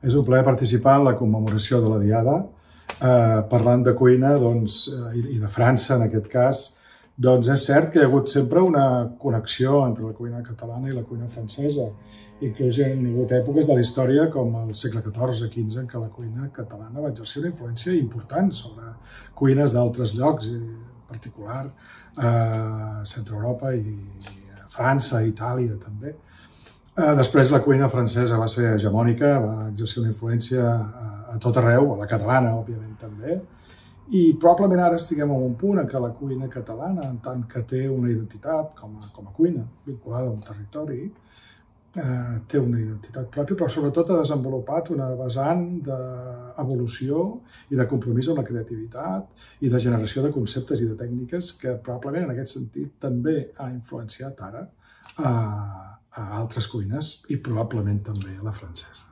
És un plaer participar en la commemoració de la Diada, eh, parlant de cuina doncs, eh, i, de França en aquest cas. Doncs és cert que hi ha hagut sempre una connexió entre la cuina catalana i la cuina francesa. Inclús hi ha hagut èpoques de la història com el segle XIV-XV en què la cuina catalana va exercir una influència important sobre cuines d'altres llocs, particular eh, Centre Europa i França, Itàlia també. Eh, després la cuina francesa va ser hegemònica, va exercir una influència a, a tot arreu, a la catalana, òbviament, també, i probablement ara estiguem en un punt en què la cuina catalana, en tant que té una identitat com a, com a cuina vinculada a un territori, eh, té una identitat pròpia, però sobretot ha desenvolupat una vessant d'evolució i de compromís amb la creativitat i de generació de conceptes i de tècniques que probablement en aquest sentit també ha influenciat ara a, a altres cuines i probablement també a la francesa.